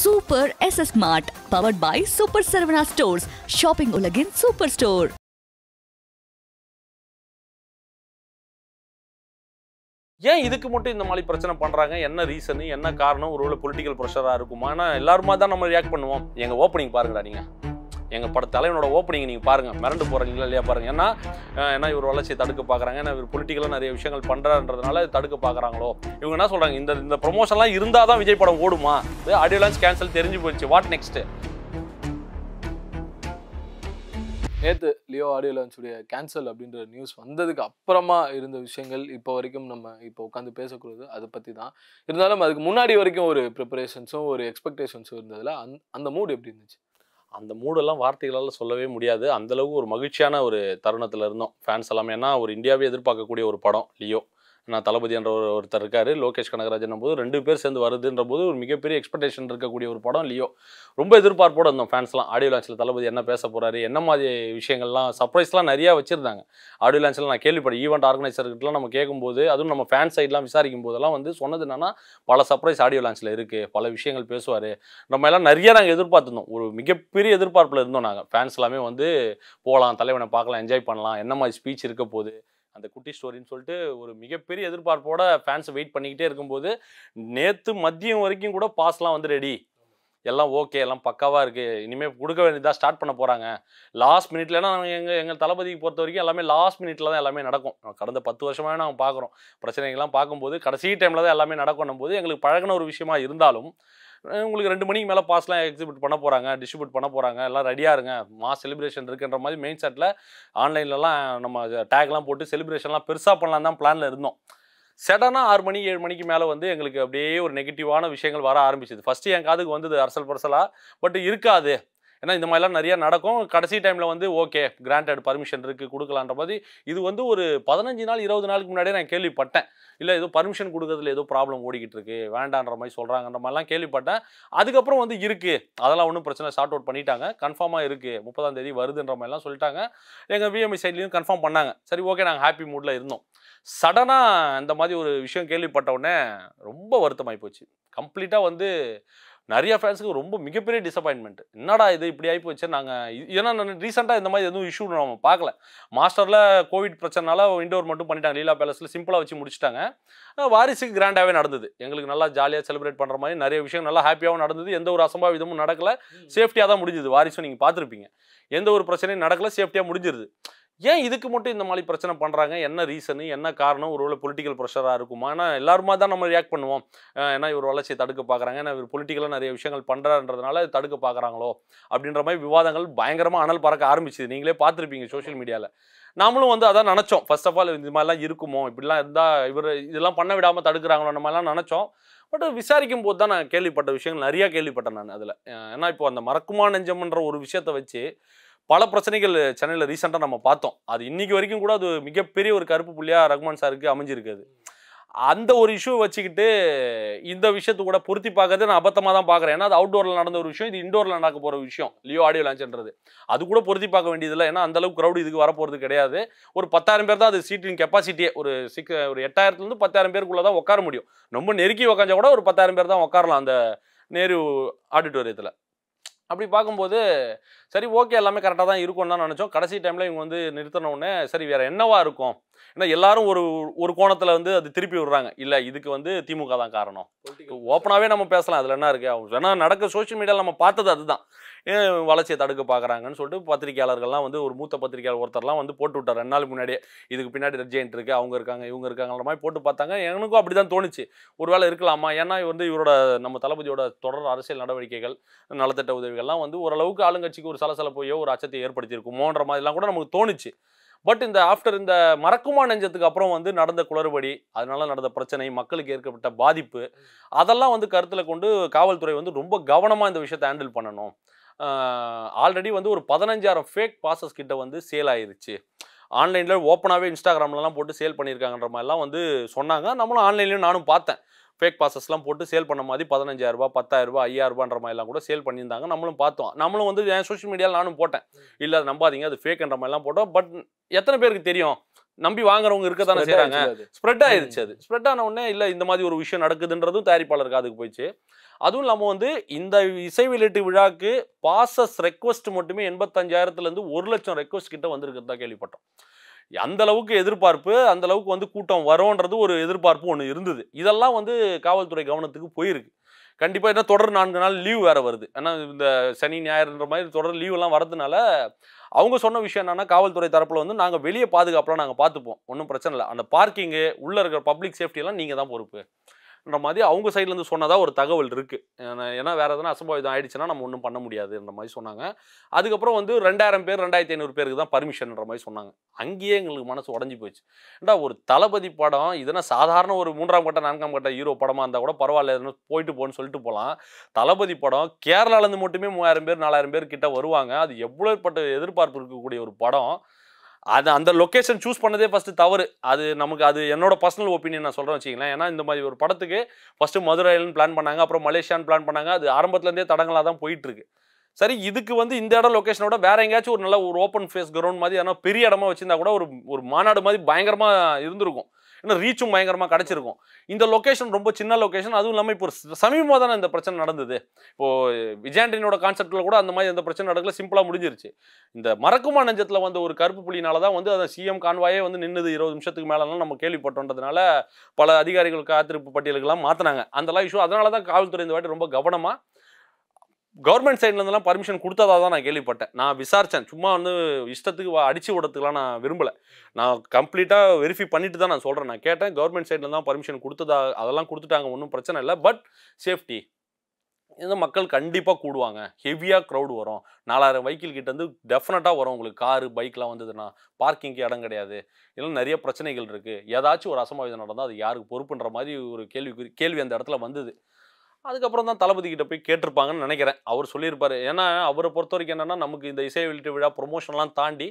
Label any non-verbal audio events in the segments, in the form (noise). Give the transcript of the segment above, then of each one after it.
Super S smart powered by super Saravana stores shopping உலகின் super store ஏன் இதுக்கு மட்டும் இந்த மாதிரி பிரச்சனை பண்றாங்க? என்ன ரீசன் என்ன காரணம்? ஒருவேளை பொலிட்டிக்கல் ப்ரெஷராக இருக்குமா? ஏன்னா எல்லாருமா தான் நம்ம ரியாக்ட் பண்ணுவோம். எங்க ஓப்பனிங் பாருங்கடா நீங்க. எங்க பட தலைவனோட ஓப்பனிங் நீங்க பாருங்க. மிரண்டு போறீங்களா இல்லையா பாருங்க. ஏன்னா அஹ், ஏன்னா இவர் வளர்ச்சியை தடுக்க பாக்குறாங்க ஏன்னா இவர் பொலிட்டிக்கலாக நிறைய விஷயங்கள் பண்ணுறான்றதுனால தடுக்க பாக்குறாங்களோ இவங்க என்ன சொல்றாங்க? இந்த இந்த ப்ரொமோஷன்லாம் இருந்தால் தான் விஜய் படம் ஓடுமா? ஆடியோ லான்ச் கேன்சல் தெரிஞ்சு போயிடுச்சு வாட் நெக்ஸ்ட் நேற்று லியோ ஆடியோ லான்ச்சுடைய கேன்சல் அப்படின்ற நியூஸ் வந்ததுக்கு அப்புறமா இருந்த விஷயங்கள் இப்போ வரைக்கும் நம்ம இப்போ உட்காந்து பேசக்கூடாது. அதை பற்றி தான். இருந்தாலும் அதுக்கு முன்னாடி வரைக்கும் ஒரு ப்ரிப்பரேஷன்ஸும் ஒரு எக்ஸ்பெக்டேஷன்ஸும் இருந்ததில் அந் அந்த மூட் எப்படி இருந்துச்சு? அந்த மூடெல்லாம் வார்த்தைகளால் சொல்லவே முடியாது. அந்த ஒரு மகிழ்ச்சியான ஒரு தருணத்தில் இருந்தோம். ஃபேன்ஸ் எல்லாமே. ஏன்னா ஒரு இந்தியாவே எதிர்பார்க்கக்கூடிய ஒரு படம் லியோ. நான் தளபதி என்ற ஒரு ஒருத்தர் இருக்கார் லோகேஷ் கனகராஜன் போது ரெண்டு பேர் சேர்ந்து வருதுன்ற போது ஒரு மிகப்பெரிய எக்ஸ்பெக்டேஷன் இருக்கக்கூடிய ஒரு படம் லியோ. ரொம்ப எதிர்பார்ப்போட இருந்தோம் ஃபேன்ஸ்லாம் ஆடியோ லான்ச்சில் தளபதி என்ன பேச போறாரு என்ன மாதிரி விஷயங்கள்லாம் சர்ப்ரைஸ்லாம் நிறையா வச்சுருந்தாங்க. ஆடியோ லான்ச்சில் நான் கேள்விப்பட்டேன். ஈவெண்ட் ஆர்கனைசர்கிட்டலாம் நம்ம கேட்கும்போது அதுவும் நம்ம ஃபேன் சைட்லாம் விசாரிக்கும் போதெல்லாம் வந்து சொன்னது என்னன்னா பல சர்ப்ரைஸ் ஆடியோ லான்ச்சில் இருக்குது பல விஷயங்கள் பேசுவார். நம்ம எல்லாம் நிறைய நாங்கள் எதிர்பார்த்துருந்தோம். ஒரு மிகப்பெரிய எதிர்பார்ப்பில் இருந்தோம் நாங்கள் ஃபேன்ஸ் எல்லாமே வந்து போகலாம் தலைவனை பார்க்கலாம் என்ஜாய் பண்ணலாம் என்ன மாதிரி ஸ்பீச் இருக்க போகுது அந்த குட்டி ஸ்டோரின்னு சொல்லிட்டு ஒரு மிகப்பெரிய எதிர்பார்ப்போட ஃபேன்ஸை வெயிட் பண்ணிக்கிட்டே இருக்கும்போது நேற்று மதியம் வரைக்கும் கூட பாஸ்லாம் வந்து ரெடி எல்லாம் ஓகே எல்லாம் பக்காவாக இருக்குது இனிமேல் கொடுக்க வேண்டியதாக ஸ்டார்ட் பண்ண போகிறாங்க லாஸ்ட் மினிட்லனா எங்கள் எங்கள் தளபதிக்கு பொறுத்த வரைக்கும் எல்லாமே லாஸ்ட் மினிட்ல தான் எல்லாமே நடக்கும். கடந்த பத்து வருஷமாகவே நாங்கள் பார்க்குறோம் பிரச்சனைகள்லாம் பார்க்கும்போது கடைசி டைமில் தான் எல்லாமே நடக்கணும் போது எங்களுக்கு பழகின ஒரு விஷயமா இருந்தாலும் உங்களுக்கு ரெண்டு மணிக்கு மேலே பாஸ்லாம் எக்ஸிபிட் பண்ண போகிறாங்க டிஸ்ட்ரிபியூட் பண்ண போகிறாங்க எல்லாம் ரெடியாக இருங்க. மாஸ் செலிப்ரேஷன் இருக்குன்ற மாதிரி மெயின் செட்டில் ஆன்லைன்லலாம் நம்ம டேக்லாம் போட்டு செலிப்ரேஷன்லாம் பெருசாக பண்ணலாம் தான் பிளானில் இருந்தோம். சடனாக ஆறு மணி ஏழு மணிக்கு மேலே வந்து எங்களுக்கு அப்படியே ஒரு நெகட்டிவான விஷயங்கள் வர ஆரம்பிச்சது. ஃபஸ்ட்டு என் காதுக்கு வந்தது அரசல் பரசலாக பட் இருக்காது. ஏன்னா இந்த மாதிரிலாம் நிறையா நடக்கும். கடைசி டைமில் வந்து ஓகே கிராண்டட் பர்மிஷன் இருக்குது கொடுக்கலான்ற மாதிரி இது வந்து ஒரு பதினஞ்சு நாள் இருபது நாளுக்கு முன்னாடியே நான் கேள்விப்பட்டேன். இல்லை ஏதோ பர்மிஷன் கொடுக்கறதுல ஏதோ ப்ராப்ளம் ஓடிக்கிட்டு இருக்கு வேண்டான்ற மாதிரி சொல்கிறாங்கன்ற மாதிரிலாம் கேள்விப்பட்டேன். அதுக்கப்புறம் வந்து இருக்குது அதெல்லாம் ஒன்றும் பிரச்சனை ஷார்ட் அவுட் பண்ணிட்டாங்க. கன்ஃபார்மாக இருக்குது முப்பதாம் தேதி வருதுன்ற மாதிரிலாம் சொல்லிட்டாங்க. எங்கள் விஎம்ஐ சைட்லேயும் கன்ஃபார்ம் பண்ணாங்க. சரி ஓகே நாங்கள் ஹாப்பி மூடில் இருந்தோம். சடனாக இந்த மாதிரி ஒரு விஷயம் கேள்விப்பட்ட உடனே ரொம்ப வருத்தமாகி போச்சு. கம்ப்ளீட்டாக வந்து நிறைய ஃபேன்ஸுக்கு ரொம்ப மிகப்பெரிய டிசப்பாயின்மெண்ட் என்னடா இது இப்படி ஆகி போச்சு? நாங்கள் ஏன்னா நான் ரீசெண்டாக இந்த மாதிரி எதுவும் இஷ்யூ நம்ம பார்க்கல. மாஸ்டரில் கோவிட் பிரச்சனைனால இண்டோர் மட்டும் பண்ணிட்டாங்க. லீலா பேலஸில் சிம்பிளாக வச்சு முடிச்சிட்டாங்க. வாரிசுக்கு கிராண்டாகவே நடந்தது. எங்களுக்கு நல்லா ஜாலியாக செலிப்ரேட் பண்ணுற மாதிரி நிறைய விஷயம் நல்லா ஹாப்பியாகவும் நடந்தது. எந்த ஒரு அசம்பாவிதமும் நடக்கல. சேஃப்டியாக தான் முடிஞ்சுது. வாரிசும் நீங்கள் பார்த்துருப்பீங்க. எந்த ஒரு பிரச்சனையும் நடக்கல. சேஃப்டியாக முடிஞ்சிருது. ஏன் இதுக்கு மட்டும் இந்த மாதிரி பிரச்சனை பண்ணுறாங்க என்ன ரீசனு என்ன காரணம்? ஒருவேளை பொலிட்டிக்கல் ப்ரெஷராக இருக்குமா? ஏன்னா எல்லாருமா தான் நம்ம ரியாக்ட் பண்ணுவோம். ஏன்னா இவர் வளர்ச்சியை தடுக்க பார்க்குறாங்க ஏன்னா இவர் பொலிட்டிக்கலாக நிறைய விஷயங்கள் பண்ணுறான்றதுனால தடுக்க பார்க்குறாங்களோ அப்படின்ற மாதிரி விவாதங்கள் பயங்கரமாக அனல் பறக்க ஆரம்பிச்சுது. நீங்களே பார்த்துருப்பீங்க சோஷியல் மீடியாவில் நாமளும் வந்து அதான் நினச்சோம். ஃபர்ஸ்ட் ஆஃப் ஆல் இந்த மாதிரிலாம் இருக்குமோ? இப்படிலாம் இருந்தால் இவர் இதெல்லாம் பண்ண விடாமல் தடுக்கிறாங்களோ? நம்ம எல்லாம் நினச்சோம். பட் விசாரிக்கும் போது தான் நான் கேள்விப்பட்ட விஷயங்கள் நிறையா கேள்விப்பட்டேன் நான் அதில். ஏன்னா இப்போ அந்த மறக்குமா நெஞ்சம்ன்ற ஒரு விஷயத்தை வச்சு பல பிரச்சனைகள் சென்னையில் ரீசெண்டாக நம்ம பார்த்தோம். அது இன்னைக்கு வரைக்கும் கூட அது மிகப்பெரிய ஒரு கருப்பு புள்ளியாக ரகுமான் சாருக்கு அமைஞ்சிருக்குது. அந்த ஒரு இஷ்யூ வச்சுக்கிட்டு இந்த விஷயத்தை கூட பொருத்தி பார்க்கறது நான் அபத்தமாக தான் பார்க்குறேன். ஏன்னா அது அவுட்டோரில் நடந்த ஒரு விஷயம் இது இண்டோரில் நடக்க போகிற விஷயம். லியோ ஆடியோ லான்ச்ன்றது அது கூட பொருத்தி பார்க்க வேண்டியதில்லை. ஏன்னா அந்தளவுக்கு க்ரௌடு இதுக்கு வரப்போகிறது கிடையாது. ஒரு பத்தாயிரம் பேர் தான் அது சீட்டின் கெப்பாசிட்டியே ஒரு சிக்ஸ் ஒரு எட்டாயிரத்துலேருந்து பத்தாயிரம் பேருக்குள்ளே தான் உட்கார முடியும். ரொம்ப நெருக்கி உக்காஞ்சா கூட ஒரு பத்தாயிரம் பேர் தான் உட்காரலாம் அந்த நேரு ஆடிட்டோரியத்தில். அப்படி பார்க்கும்போது சரி ஓகே எல்லாமே கரெக்டாக தான் இருக்கும்னு தான் நினச்சோம். கடைசி டைமில் இவங்க வந்து நிறுத்தின உடனே சரி வேறு என்னவா இருக்கும்? ஏன்னா எல்லாரும் ஒரு ஒரு கோணத்தில் வந்து அது திருப்பி விடுறாங்க. இல்லை இதுக்கு வந்து திமுக தான் காரணம். ஓப்பனாகவே நம்ம பேசலாம். அதில் என்ன இருக்குது ஏன்னா நடக்க சோஷியல் மீடியாவில் நம்ம பார்த்தது அதுதான். வளர்ச்சியை தடுக்க பார்க்குறாங்கன்னு சொல்லிட்டு பத்திரிகையாளர்கள்லாம் வந்து ஒரு மூத்த பத்திரிகையாளர் ஒருத்தர்லாம் வந்து போட்டு விட்டார். ரெண்டு நாளுக்கு முன்னாடியே இதுக்கு பின்னாடி ரெட் ஜெயின்ட் இருக்குது அவங்க இருக்காங்க இவங்க இருக்காங்கன்ற மாதிரி போட்டு பார்த்தாங்க. எனக்கும் அப்படி தான் தோணுச்சு. ஒருவேளை இருக்கலாமா? ஏன்னா வந்து இவரோட நம்ம தளபதியோட தொடர் அரசியல் நடவடிக்கைகள் நலத்திட்ட உதவிகள்லாம் வந்து ஓரளவுக்கு ஆளுங்கட்சிக்கு ஒரு சலசலப்பையோ ஒரு அச்சத்தை ஏற்படுத்தியிருக்குமோன்ற மாதிரிலாம் கூட நமக்கு தோணுச்சு. பட் இந்த ஆஃப்டர் இந்த மறக்குமா நெஞ்சத்துக்கு அப்புறம் வந்து நடந்த குளறுபடி அதனால நடந்த பிரச்சனை மக்களுக்கு ஏற்பட்ட பாதிப்பு அதெல்லாம் வந்து கருத்தில் கொண்டு காவல்துறை வந்து ரொம்ப கவனமாக இந்த விஷயத்தை ஹேண்டில் பண்ணணும். ஆல்ரெடி வந்து ஒரு பதினஞ்சாயிரம் ஃபேக் பாசஸ் கிட்ட வந்து சேல் ஆயிருச்சு. ஆன்லைனில் ஓப்பனாகவே இன்ஸ்டாகிராம்லலாம் போட்டு சேல் பண்ணியிருக்காங்கன்ற மாதிரிலாம் வந்து சொன்னாங்க. நம்மளும் ஆன்லைன்லேயும் நானும் பார்த்தேன். ஃபேக் பாசஸ்லாம் போட்டு சேல் பண்ண மாதிரி பதினஞ்சாயிரரூபா பத்தாயிரரூபா ஐயாயிரரூபான்ற மாதிரிலாம் கூட சேல் பண்ணியிருந்தாங்க. நம்மளும் பார்த்தோம். நம்மளும் வந்து என் சோஷியல் மீடியாவில் நானும் போட்டேன். இல்லை அது நம்பாதீங்க அது ஃபேக்ன்ற மாதிரிலாம் போட்டோம். பட் எத்தனை பேருக்கு தெரியும்? நம்பி வாங்குறவங்க இருக்க தானே ஆயிடுச்சு அது. ஸ்ப்ரெட் ஆயிருச்சு அது. ஸ்ப்ரெட் ஆன உடனே இல்லை இந்த மாதிரி ஒரு விஷயம் நடக்குதுன்றதும் தயாரிப்பாளருக்கு அதுக்கு போயிடுச்சு. அதுவும் இல்லாமல் வந்து இந்த இசை வெளியீட்டு விழாக்கு பாசஸ் ரெக்வஸ்ட் மட்டுமே எண்பத்தஞ்சாயிரத்துலேருந்து ஒரு லட்சம் ரெக்வஸ்ட் கிட்ட வந்திருக்கிறதா கேள்விப்பட்டோம். அந்த அளவுக்கு எதிர்பார்ப்பு அந்த அளவுக்கு வந்து கூட்டம் வரும்ன்றது ஒரு எதிர்பார்ப்பு ஒன்று இருந்தது. இதெல்லாம் வந்து காவல்துறை கவனத்துக்கு போயிருக்கு. கண்டிப்பாக என்ன தொடர் நான்கு நாள் லீவ் வேறு வருது. ஏன்னா இந்த சனி ஞாயிறுன்ற மாதிரி தொடர் லீவெல்லாம் வரதுனால அவங்க சொன்ன விஷயம் என்னென்னா காவல்துறை தரப்பில் வந்து நாங்கள் வெளியே பாதுகாப்பெலாம் நாங்கள் பார்த்துப்போம். ஒன்றும் பிரச்சனை இல்லை. அந்த பார்க்கிங்கு உள்ளே இருக்கிற பப்ளிக் சேஃப்டியெல்லாம் நீங்கள் தான் பொறுப்பு. என்ற மாதிரி அவங்க சைட்லேருந்து சொன்னதாக ஒரு தகவல் இருக்குது ஏன்னா- வேறு எதனா அசம்பாவிதம் ஆயிடுச்சுன்னா நம்ம ஒன்றும் பண்ண முடியாதுன்ற மாதிரி சொன்னாங்க. அதுக்கப்புறம் வந்து ரெண்டாயிரம் பேர் ரெண்டாயிரத்தி ஐநூறு பேருக்கு தான் பர்மிஷன்ன்ற மாதிரி சொன்னாங்க. அங்கேயே எங்களுக்கு மனசு உடஞ்சி போயிடுச்சு. ஏன்டா ஒரு தளபதி படம் இதுனா சாதாரண ஒரு மூன்றாம் கட்ட நான்காம் கட்ட ஹீரோ படமாக இருந்தால் கூட பரவாயில்ல எதுனா போயிட்டு போன்னு சொல்லிட்டு போகலாம் தளபதி படம் கேரளாலேருந்து மட்டுமே மூவாயிரம் பேர் நாலாயிரம் பேர் கிட்ட வருவாங்க. அது எவ்வளோப்பட்ட எதிர்பார்ப்பு இருக்கக்கூடிய ஒரு படம். அது அந்த லொக்கேஷன் சூஸ் பண்ணதே ஃபஸ்ட்டு தவறு. அது நமக்கு அது என்னோட பர்சனல் ஒப்பீனியன் நான் சொல்கிறேன் வச்சிங்களேன் ஏன்னா இந்த மாதிரி ஒரு படத்துக்கு ஃபஸ்ட்டு மதுரையில்னு பிளான் பண்ணாங்க அப்புறம் மலேசியான்னு பிளான் பண்ணாங்க. அது ஆரம்பத்துலேருந்தே தடங்களாக தான் போயிட்டுருக்கு. சரி இதுக்கு வந்து இந்த இடம் லொக்கேஷனோட வேற எங்கேயாச்சும் ஒரு நல்ல ஒரு ஓப்பன் ஃபேஸ் கிரவுண்ட் மாதிரி ஏன்னா பெரிய இடமா வச்சிருந்தா கூட ஒரு ஒரு மாநாடு மாதிரி பயங்கரமாக இருந்திருக்கும். ஏன்னா ரீச்சும் பயங்கரமாக கிடச்சிருக்கும். இந்த லொக்கேஷன் ரொம்ப சின்ன லொக்கேஷன் அதுவும் இல்லாமல் இப்போ சமீபமாக தானே இந்த பிரச்சனை நடந்தது. இப்போது விஜயாண்டினோட கான்செப்டில் கூட அந்த மாதிரி எந்த பிரச்சனை நடக்கல சிம்பிளாக முடிஞ்சிருச்சு. இந்த மறக்குமா நெஞ்சத்தில் வந்த ஒரு கருப்பு புள்ளினால தான் வந்து அந்த சிஎம் கான்வாயே வந்து நின்றுது இருபது நிமிஷத்துக்கு மேலலாம் நம்ம கேள்விப்பட்டோன்றதுனால பல அதிகாரிகள் காத்திருப்பு பட்டியலுக்கெல்லாம் மாற்றினாங்க அதெல்லாம் இஷ்யூ அதனால தான் காவல்துறை இந்த வாட்டி ரொம்ப கவனமாக கவர்மெண்ட் சைட்லேருந்துலாம் பர்மிஷன் கொடுத்ததாக தான் நான் கேள்விப்பட்டேன். நான் விசாரித்தேன் சும்மா வந்து இஷ்டத்துக்கு அடித்து அடிச்சு நான் விரும்பலை. நான் கம்ப்ளீட்டாக வெரிஃபை பண்ணிட்டு தான் நான் சொல்கிறேன் நான் கேட்டேன் கவர்மெண்ட் சைடில் தான் பர்மிஷன் கொடுத்ததா அதெல்லாம் கொடுத்துட்டாங்க ஒன்றும் பிரச்சனை இல்லை. பட் சேஃப்டி இந்த மக்கள் கண்டிப்பாக கூடுவாங்க. ஹெவியாக க்ரௌடு வரும். நாலாயிரம் வெஹிக்கிள் கிட்டேருந்து டெஃபினட்டாக வரும் உங்களுக்கு. காரு பைக்லாம் வந்ததுன்னா பார்க்கிங்க்கு இடம் கிடையாது. இதெல்லாம் நிறைய பிரச்சனைகள் இருக்குது ஏதாச்சும் ஒரு அசம்பாவிதம் நடந்தால் அது யாருக்கு பொறுப்புன்ற மாதிரி ஒரு கேள்வி கேள்வி அந்த இடத்துல வந்தது. அதுக்கப்புறம் தான் தளபதி கிட்ட போய் கேட்டிருப்பாங்கன்னு நினைக்கிறேன். அவர் சொல்லியிருப்பாரு. ஏன்னா அவரை பொறுத்த வரைக்கும் என்னன்னா நமக்கு இந்த இசை வெளியீட்டு விழா ப்ரொமோஷன்லாம் தாண்டி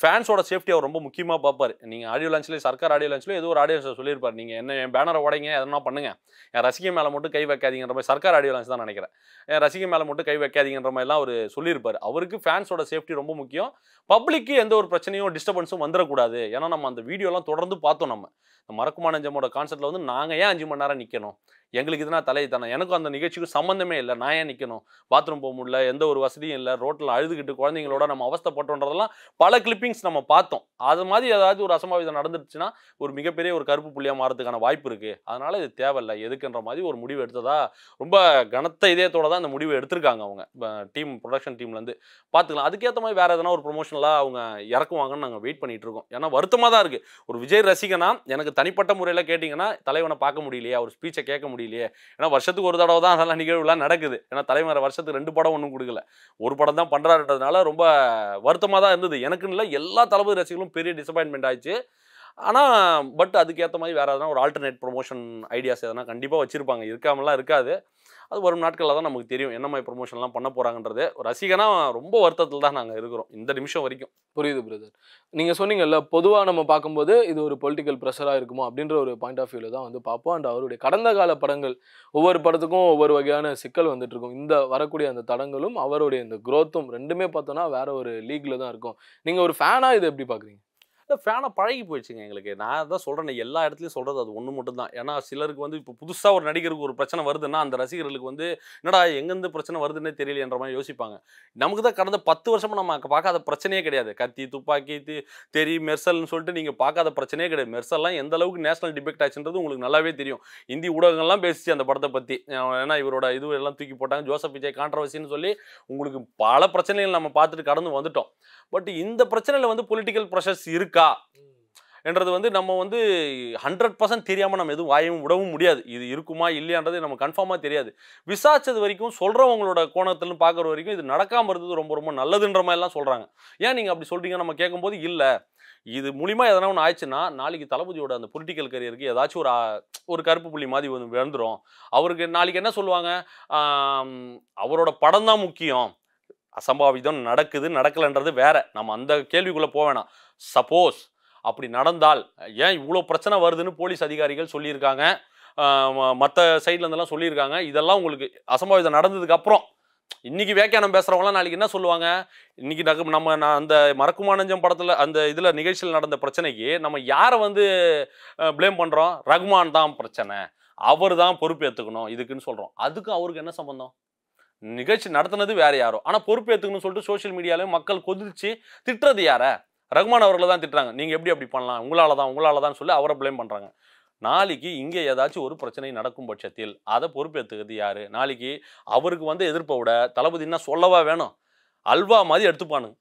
ஃபேன்ஸோட சேஃப்டி அவர் ரொம்ப முக்கியமாக பார்ப்பார். நீங்கள் ஆடியோ லான்ச்லேயே சர்க்கார் ஆடியோ லான்ச்லேயே ஏதோ ஒரு ஆடியோ சொல்லியிருப்பார். நீங்கள் என்ன என் பேனரை உடைங்க எதனா பண்ணுங்கள் என் ரசிகை மேலே மட்டும் கை வைக்காதீங்கிற மாதிரி சர்க்கார் ஆடியோ லான்ச் தான் நினைக்கிறேன். என் ரசிகை மேலே மட்டும் கை வைக்காதீங்கிற மாதிரிலாம் அவர் சொல்லியிருப்பார். அவருக்கு ஃபேன்ஸோட சேஃப்டி ரொம்ப முக்கியம். பப்ளிக்கு எந்த ஒரு பிரச்சனையும் டிஸ்டர்பன்ஸும் வந்துடக்கூடாது. ஏன்னா நம்ம அந்த வீடியோலாம் தொடர்ந்து பார்த்தோம் நம்ம. இந்த மறக்குமான நெஞ்சமோட கான்செப்ட்டில் வந்து நாங்கள் ஏன் அஞ்சு மணி நேரம் நிற்கணும் எங்களுக்கு இதுனா தலை தானே? எனக்கும் அந்த நிகழ்ச்சிக்கும் சம்மந்தமே இல்லை. நான் ஏன் நிற்கணும் பாத்ரூம் போக முடியல எந்த ஒரு வசதியும் இல்லை. ரோட்டில் அழுதுகிட்டு குழந்தைங்களோட நம்ம அவஸ்தைப்பட்டோன்றதெல்லாம் பல கிளிப்பிங்ஸ் நம்ம பார்த்தோம். அது மாதிரி ஏதாவது ஒரு அசம்பாவிதம் நடந்துருச்சுன்னா ஒரு மிகப்பெரிய ஒரு கருப்பு புள்ளியாக மாறதுக்கான வாய்ப்பு இருக்குது அதனால் இது தேவையில்லை. எதுக்குன்ற மாதிரி ஒரு முடிவு எடுத்ததா ரொம்ப கனத்த இதயத்தோட தான் இந்த முடிவு எடுத்திருக்காங்க அவங்க. டீம் ப்ரொடக்ஷன் டீம்லேருந்து பார்த்துக்கலாம். அதுக்கேற்ற மாதிரி வேறு எதனா ஒரு ப்ரொமோஷனலாக அவங்க இறக்குவாங்கன்னு நாங்கள் வெயிட் பண்ணிகிட்டு இருக்கோம். ஏன்னா வருத்தமாக தான் இருக்குது ஒரு விஜய் ரசிகனா எனக்கு தனிப்பட்ட முறையில் கேட்டிங்கன்னா தலைவனை பார்க்க முடியலையே? ஒரு ஸ்பீச்சை கேட்க முடியலையே. ஏன்னா வருஷத்துக்கு ஒரு தடவை தான் அதெல்லாம் நிகழ்வுலாம் நடக்குது. ஏன்னா தலைவர் வருஷத்துக்கு ரெண்டு படம் ஒன்றும் கொடுக்கல. ஒரு படம் தான் பண்ணுறாருன்றதுனால ரொம்ப வருத்தமாக தான் இருந்தது. எனக்குன்னு இல்லை எல்லா தளபதி ரசிகர்களும் பெரிய டிசப்பாயின்மெண்ட் ஆயிடுச்சு. ஆனால் பட் அதுக்கேற்ற மாதிரி வேறு எதனா ஒரு ஆல்டர்னேட் ப்ரொமோஷன் ஐடியாஸ் எதனா கண்டிப்பாக வச்சுருப்பாங்க. இருக்காமலாம் இருக்காது. அது வரும் நாட்களில் தான் நமக்கு தெரியும் என்ன மாதிரி ப்ரொமோஷன்லாம் பண்ண போகிறாங்கன்றது ரசிகனாக ரொம்ப வருத்தத்தில் தான் நாங்கள் இருக்கிறோம் இந்த நிமிஷம் வரைக்கும். புரியுது பிரதர் நீங்கள் சொன்னீங்கல்ல பொதுவாக நம்ம பார்க்கும்போது இது ஒரு பொலிட்டிக்கல் ப்ரெஷராக இருக்குமோ அப்படின்ற ஒரு பாயிண்ட் ஆஃப் வியூவில் தான் வந்து பார்ப்போம். அண்ட் அவருடைய கடந்த கால படங்கள் ஒவ்வொரு படத்துக்கும் ஒவ்வொரு வகையான சிக்கல் வந்துட்டு இருக்கும். இந்த வரக்கூடிய அந்த தடங்களும் அவருடைய இந்த க்ரோத்தும் ரெண்டுமே பார்த்தோன்னா வேற ஒரு லீக்ல தான் இருக்கும். நீங்கள் ஒரு ஃபேனாக இது எப்படி பார்க்குறீங்க? இல்லை ஃபேனை பழகி போயிடுச்சுங்க எங்களுக்கு. நான் தான் சொல்கிறேன் எல்லா இடத்துலையும் சொல்கிறது அது ஒன்று மட்டும் தான் ஏன்னா சிலருக்கு வந்து இப்போ புதுசாக ஒரு நடிகருக்கு ஒரு பிரச்சனை வருதுன்னா அந்த ரசிகர்களுக்கு வந்து என்னடா எங்கேருந்து பிரச்சனை வருதுன்னே தெரியலன்ற மாதிரி யோசிப்பாங்க. நமக்கு தான் கடந்த பத்து வருஷமும் நம்ம பார்க்காத பிரச்சனையே கிடையாது. கத்தி துப்பாக்கி தெரி மெர்சல்னு சொல்லிட்டு நீங்கள் பார்க்காத பிரச்சனையே கிடையாது. மெர்சல்லாம் எந்த அளவுக்கு நேஷனல் டிபெக்ட் ஆச்சுன்றது உங்களுக்கு நல்லாவே தெரியும். இந்தி ஊடகங்கள்லாம் பேசிச்சு அந்த படத்தை பற்றி ஏன்னா இவரோட இது எல்லாம் தூக்கி போட்டாங்க. ஜோசப் விஜய் கான்ட்ரவர்சின்னு சொல்லி உங்களுக்கு பல பிரச்சனைகள் நம்ம பார்த்துட்டு கடந்து வந்துட்டோம். பட் இந்த பிரச்சனையில் வந்து பொலிட்டிக்கல் ப்ரெஷர்ஸ் இருக்கா? என்றது வந்து நம்ம வந்து ஹண்ட்ரட் பர்சன்ட் தெரியாமல் நம்ம எதுவும் வாயவும் விடவும் முடியாது. இது இருக்குமா இல்லையான்றது நம்ம கன்ஃபார்மாக தெரியாது. விசாரிச்சது வரைக்கும் சொல்கிறவங்களோட கோணத்தில் பார்க்குற வரைக்கும் இது நடக்காமல் இருந்தது ரொம்ப ரொம்ப நல்லதுன்ற மாதிரிலாம் சொல்கிறாங்க ஏன் நீங்கள் அப்படி சொல்கிறீங்க நம்ம கேட்கும்போது இல்லை. இது மூலிமா எதனா ஒன்று ஆயிடுச்சுன்னா நாளைக்கு தளபதியோட அந்த பொலிட்டிக்கல் கரியருக்கு ஏதாச்சும் ஒரு ஒரு கருப்பு புள்ளி மாதிரி வந்து விழுந்துரும். அவருக்கு நாளைக்கு என்ன சொல்லுவாங்க? அவரோட படம் தான் முக்கியம். அசம்பாவிதம் நடக்குது நடக்கலைன்றது வேற. நம்ம அந்த கேள்விக்குள்ளே போக வேணாம். சப்போஸ் அப்படி நடந்தால் ஏன் இவ்வளோ பிரச்சனை வருதுன்னு போலீஸ் அதிகாரிகள் சொல்லியிருக்காங்க. மற்ற சைட்லேருந்தெல்லாம் சொல்லியிருக்காங்க. இதெல்லாம் உங்களுக்கு அசம்பாவிதம் நடந்ததுக்கு அப்புறம் இன்னைக்கு வியாக்கியானம் பேசுகிறவங்களாம் நாளைக்கு என்ன சொல்லுவாங்க? இன்னைக்கு நக- நம்ம நான் அந்த மறக்குமானஞ்சம் படத்தில் அந்த இதில் நிகழ்ச்சியில் நடந்த பிரச்சனைக்கு நம்ம யாரை வந்து ப்ளேம் பண்ணுறோம் ரகுமான் தான் பிரச்சனை. அவர் தான் பொறுப்பேற்றுக்கணும் இதுக்குன்னு சொல்கிறோம் அதுக்கும் அவருக்கு என்ன சம்பந்தம்? நிகழ்ச்சி நடத்துனது வேற யாரோ. ஆனால் பொறுப்பேற்றுக்கணும்னு சொல்லிட்டு சோஷியல் மீடியாவில் மக்கள் கொதிச்சு திட்டுறது யார? ரகுமான் அவர்களை தான் திட்டுறாங்க. நீங்கள் எப்படி அப்படி பண்ணலாம்? உங்களால தான் உங்களால தான் சொல்லி அவரை ப்ளேம் பண்ணுறாங்க நாளைக்கு இங்கே ஏதாச்சும் ஒரு பிரச்சனை நடக்கும் பட்சத்தில் அதை பொறுப்பேற்றுக்கிறது யார்? நாளைக்கு அவருக்கு வந்து எதிர்ப்பை விட தளபதினா சொல்லவா வேணும்? அல்வா மாதிரி எடுத்துப்பானுங்க.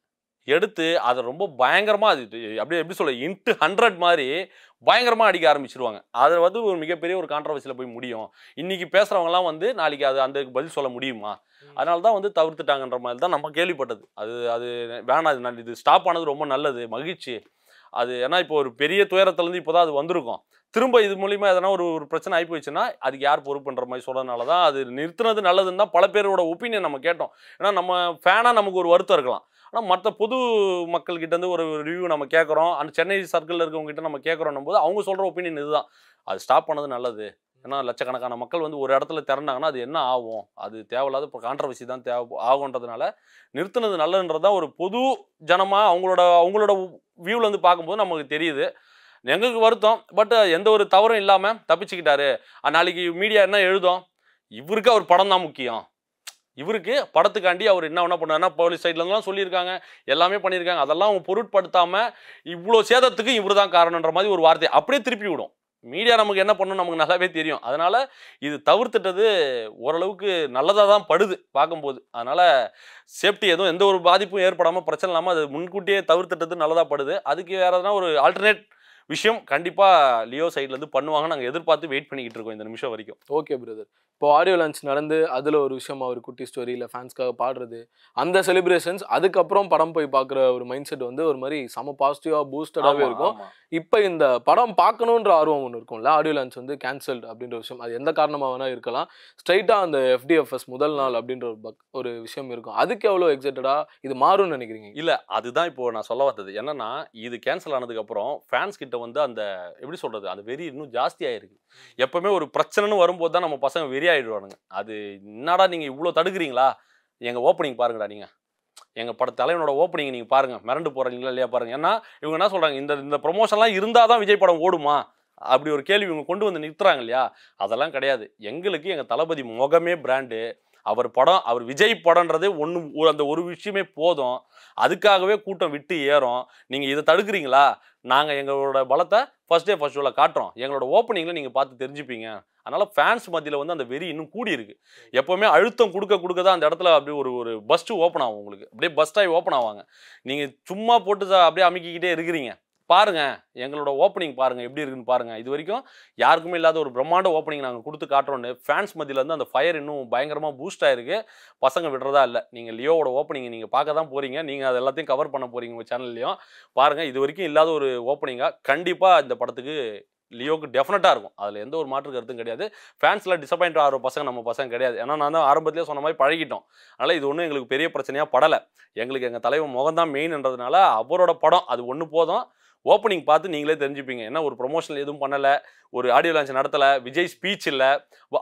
எடுத்து அதை ரொம்ப பயங்கரமாக அது அப்படியே எப்படி சொல்ல இன்ட்டு ஹண்ட்ரட் மாதிரி பயங்கரமாக அடிக்க ஆரம்பிச்சிருவாங்க. அது வந்து ஒரு மிகப்பெரிய ஒரு கான்ட்ரவர்சியில் போய் முடியும். இன்னைக்கு பேசுகிறவங்கலாம் வந்து நாளைக்கு அது அந்த பதில் சொல்ல முடியுமா? அதனால தான் வந்து தவிர்த்துட்டாங்கன்ற மாதிரி தான் நம்ம கேள்விப்பட்டது. அது அது வேணாம் இது நல்ல- இது ஸ்டாப் ஆனது ரொம்ப நல்லது மகிழ்ச்சி. அது ஏன்னா இப்போ ஒரு பெரிய துயரத்துலேருந்து இப்போ தான் அது வந்திருக்கும். திரும்ப இது மூலிமா எதனா ஒரு ஒரு பிரச்சனை ஆகி போயிடுச்சுன்னா அதுக்கு யார் பொறுப்புன்ற மாதிரி சொல்கிறதுனால தான் அது நிறுத்தினது நல்லதுன்னு தான் பல பேரோட ஒப்பீனியன் நம்ம கேட்டோம். ஏன்னா நம்ம ஃபேனாக நமக்கு ஒரு வருத்தம் இருக்கலாம். ஆனால் மற்ற பொது மக்கள்கிட்ட இருந்து ஒரு ரிவ்யூ நம்ம கேட்குறோம். அந்த சென்னை சர்க்கிளில் இருக்கவங்ககிட்ட நம்ம கேட்குறோம் போது அவங்க சொல்கிற ஒப்பீனியன் இதுதான். அது ஸ்டாப் பண்ணது நல்லது. ஏன்னா லட்சக்கணக்கான மக்கள் வந்து ஒரு இடத்துல திறந்தாங்கன்னா அது என்ன ஆகும்? அது தேவையில்லாத இப்போ கான்ட்ரவர்சி தான் தேவை ஆகுன்றதுனால நிறுத்தினது நல்லதுன்றது தான் ஒரு பொது ஜனமாக அவங்களோட அவங்களோட வியூவில் இருந்து பார்க்கும்போது நமக்கு தெரியுது. எங்களுக்கு வருத்தம். பட் எந்த ஒரு தவறும் இல்லாமல் தப்பிச்சுக்கிட்டாரு. நாளைக்கு மீடியா என்ன எழுதும்? இவருக்கு அவர் படம் தான் முக்கியம். இவருக்கு படத்துக்காண்டி அவர் என்ன என்ன பண்ணாருன்னா போலீஸ் சைட்லலாம் சொல்லியிருக்காங்க. எல்லாமே பண்ணியிருக்காங்க. அதெல்லாம் அவங்க பொருட்படுத்தாமல் இவ்வளோ சேதத்துக்கு இவர் தான் காரணன்ற மாதிரி ஒரு வார்த்தை அப்படியே திருப்பி விடும். மீடியா நமக்கு என்ன பண்ணணும் நமக்கு நல்லாவே தெரியும். அதனால் இது தவிர்த்துட்டது ஓரளவுக்கு நல்லதாக தான் படுது பார்க்கும்போது. அதனால் சேஃப்டி எதுவும் எந்த ஒரு பாதிப்பும் ஏற்படாமல் பிரச்சனை இல்லாமல் அது முன்கூட்டியே தவிர்த்துட்டது நல்லதாக படுது. அதுக்கு வேறு எதனா ஒரு ஆல்டர்னேட் விஷயம் கண்டிப்பாக லியோ சைட்லேருந்து பண்ணுவாங்க நாங்கள் எதிர்பார்த்து வெயிட் பண்ணிக்கிட்டு இருக்கோம் இந்த நிமிஷம் வரைக்கும். ஓகே பிரதர் இப்போ ஆடியோ லான்ச் நடந்து அதில் ஒரு விஷயம் அவர் குட்டி ஸ்டோரி இல்லை ஃபேன்ஸ்க்காக பாடுறது அந்த செலிப்ரேஷன்ஸ் அதுக்கப்புறம் படம் போய் பார்க்குற ஒரு மைண்ட் செட் வந்து ஒரு மாதிரி செம பாசிட்டிவாக பூஸ்டடாகவே இருக்கும். இப்போ இந்த படம் பார்க்கணுன்ற ஆர்வம் ஒன்று இருக்கும்ல ஆடியோ லான்ச் வந்து கேன்சல்டு அப்படின்ற விஷயம் அது எந்த காரணமாக வேணால் இருக்கலாம். ஸ்ட்ரைட்டாக அந்த எஃப்டிஎஃப்எஸ் முதல் நாள் அப்படின்ற ஒரு பக் ஒரு விஷயம் இருக்கும். அதுக்கு எவ்வளோ எக்ஸைட்டடாக இது மாறும்னு நினைக்கிறீங்க? இல்ல அதுதான் இப்போ நான் சொல்ல வந்தது. என்னன்னா இது கேன்சல் ஆனதுக்கு அப்புறம் ஃபேன்ஸ் கிட்ட வந்து அந்த எப்படி சொல்றது அந்த வெறி இன்னும் ஜாஸ்தி ஆயிருக்கு எப்பவுமே ஒரு பிரச்சனைன்னு வரும்போது தான் நம்ம பசங்க வெறி ஆயிடுவானுங்க அது என்னடா நீங்க இவ்வளோ தடுக்குறீங்களா? எங்க ஓப்பனிங் பாருங்கடா நீங்க. எங்க பட தலைவனோட ஓப்பனிங் நீங்க பாருங்க. மிரண்டு போறீங்களா இல்லையா பாருங்க. ஏன்னா இவங்க என்ன சொல்றாங்க? இந்த இந்த ப்ரொமோஷன்லாம் இருந்தாதான் விஜய் படம் ஓடுமா? அப்படி ஒரு கேள்வி இவங்க கொண்டு வந்து நிறுத்துறாங்க இல்லையா? அதெல்லாம் கிடையாது. எங்களுக்கு எங்க தளபதி முகமே பிராண்டு அவர் படம் அவர் விஜய் படம்ன்றது ஒன்று அந்த ஒரு விஷயமே போதும். அதுக்காகவே கூட்டம் விட்டு ஏறும். நீங்கள் இதை தடுக்கிறீங்களா? நாங்கள் எங்களோட பலத்தை ஃபர்ஸ்ட் டே ஃபர்ஸ்ட் ஷோவில் காட்டுறோம். எங்களோட ஓப்பனிங்கில் நீங்கள் பார்த்து தெரிஞ்சுப்பீங்க. அதனால் ஃபேன்ஸ் மத்தியில் வந்து அந்த வெறி இன்னும் கூடி இருக்கு எப்போவுமே அழுத்தம் கொடுக்க கொடுக்க தான் அந்த இடத்துல அப்படியே ஒரு ஒரு பஸ்ட்டு ஓப்பன் ஆகும் உங்களுக்கு. அப்படியே பஸ்டாகி ஓப்பன் ஆவாங்க. நீங்கள் சும்மா போட்டு அப்படியே அமுக்கிக்கிட்டே இருக்கிறீங்க. பாருங்கள் எங்களோட ஓப்பனிங் பாருங்கள் எப்படி இருக்குன்னு பாருங்கள் இது வரைக்கும் யாருக்குமே இல்லாத ஒரு பிரம்மாண்ட ஓப்பனிங் நாங்கள் கொடுத்து காட்டுறோன்னு ஃபேன்ஸ் மத்தியிலேருந்து அந்த ஃபயர் இன்னும் பயங்கரமாக பூஸ்ட் ஆயிருக்கு. பசங்க விடுறதா இல்லை. நீங்கள் லியோவோட ஓப்பனிங் நீங்கள் பார்க்க தான் போகிறீங்க நீங்கள் அது எல்லாத்தையும் கவர் பண்ண போகிறீங்க உங்கள் சேனல்லையும் பாருங்கள் இது வரைக்கும் இல்லாத ஒரு ஓப்பனிங்காக கண்டிப்பாக இந்த படத்துக்கு லியோக்கு டெஃபினட்டாக இருக்கும். அதில் எந்த ஒரு மாற்று கருத்தும் கிடையாது. ஃபேன்ஸில் டிசப்பாயிண்ட் ஆகிற பசங்க நம்ம பசங்க கிடையாது. ஏன்னா நான் தான் ஆரம்பத்திலே சொன்ன மாதிரி பழகிட்டோம். அதனால் இது ஒன்றும் எங்களுக்கு பெரிய பிரச்சனையாக படலை. எங்களுக்கு எங்கள் தலைவர் முகம் தான் மெயின்ன்றதுனால அவரோட படம் அது ஒன்று போதும். ஓப்பனிங் பார்த்து நீங்களே தெரிஞ்சுப்பீங்க. ஏன்னா ஒரு ப்ரொமோஷனல் எதுவும் பண்ணலை ஒரு ஆடியோ லான்ச் நடத்தலை விஜய் ஸ்பீச் இல்லை.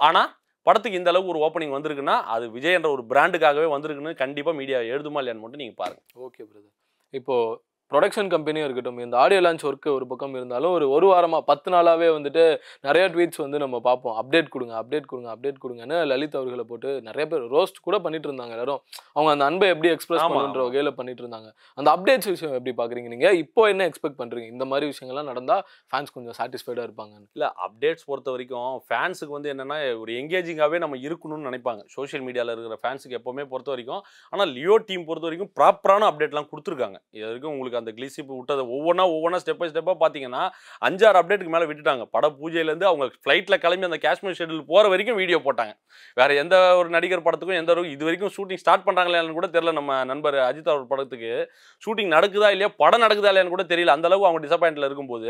ஆனால் படத்துக்கு இந்த அளவுக்கு ஒரு ஓப்பனிங் வந்திருக்குன்னா அது விஜய் என்ற ஒரு பிராண்டுக்காகவே வந்திருக்குன்னு கண்டிப்பாக மீடியா எழுதுமா இல்லையான்னு மட்டும் நீங்கள் பாருங்க. ஓகே பிரதர் இப்போது ப்ரொடக்ஷன் கம்பெனியும் இருக்கட்டும் இந்த ஆடியோ லான்ச் ஒர்க் ஒரு பக்கம் இருந்தாலும் ஒரு ஒரு வாரமாக பத்து நாளாகவே வந்துட்டு நிறைய ட்வீட்ஸ் வந்து நம்ம பார்ப்போம். அப்டேட் கொடுங்க அப்டேட் கொடுங்க அப்டேட் கொடுங்கன்னு லலித் அவர்களை போட்டு நிறைய பேர் ரோஸ்ட் கூட பண்ணிட்டு இருந்தாங்க எல்லாரும். அவங்க அந்த அன்பை எப்படி எக்ஸ்பிரஸ் பண்ணுன்ற. வகையில் பண்ணிட்டு இருந்தாங்க. அந்த அப்டேட்ஸ் விஷயம் எப்படி பார்க்குறீங்க நீங்கள் இப்போ என்ன எக்ஸ்பெக்ட் பண்ணுறீங்க இந்த மாதிரி விஷயங்கள்லாம் நடந்தால் ஃபேன்ஸ் கொஞ்சம் சாட்டிஸ்ஃபைடாக இருப்பாங்கன்னு. இல்லை அப்டேட்ஸ் பொறுத்த வரைக்கும் ஃபேன்ஸுக்கு வந்து என்னென்னா ஒரு எங்கேஜிங்காகவே நம்ம இருக்கணும்னு நினைப்பாங்க. சோஷியல் மீடியாவில் இருக்கிற ஃபேன்ஸுக்கு எப்போவுமே பொறுத்த வரைக்கும். ஆனால் லியோ டீம் பொறுத்த வரைக்கும் ப்ராப்பரான அப்டேட்லாம் கொடுத்துருக்காங்க. இது வரைக்கும் உங்களுக்கு அந்த கிளிசிப்பு விட்டதை ஒவ்வொன்றா ஒவ்வொன்றா ஸ்டெப் பை ஸ்டெப்பாக பார்த்தீங்கன்னா அஞ்சாறு அப்டேட்டுக்கு மேலே விட்டுட்டாங்க. பட பூஜையிலேருந்து அவங்க ஃப்ளைட்டில் கிளம்பி அந்த காஷ்மீர் ஷெட்யூல் போகிற வரைக்கும் வீடியோ போட்டாங்க. வேறு எந்த ஒரு நடிகர் படத்துக்கும் எந்த ஒரு இது வரைக்கும் ஷூட்டிங் ஸ்டார்ட் பண்ணுறாங்களான்னு கூட தெரியல நம்ம நண்பர் அஜித் அவர் படத்துக்கு. ஷூட்டிங் நடக்குதா இல்லையா படம் நடக்குதா இல்லையான்னு கூட தெரியல. அந்தளவு அவங்க டிசப்பாயிண்ட்ல இருக்கும்போது